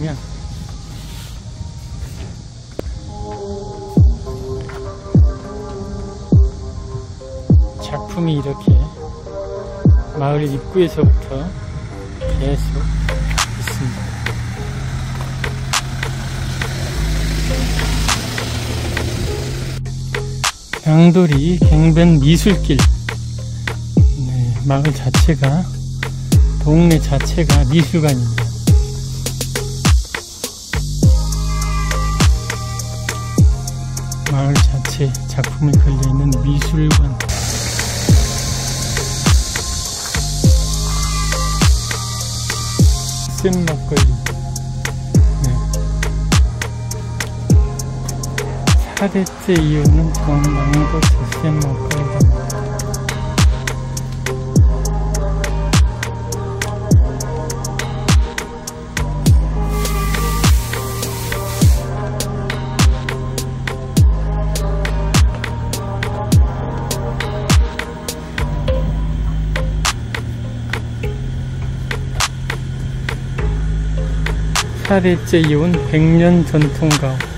보시면 작품이 이렇게 마을 입구에서부터 계속 있습니다. 양돌이 갱변 미술길 네, 마을 자체가 동네 자체가 미술관입니다. 자체 작품이 걸려있는 미술관. 센 막걸리 네. 4대째 이유는 전망도 센 막걸리 다 사대째 이온 100년 전통가옥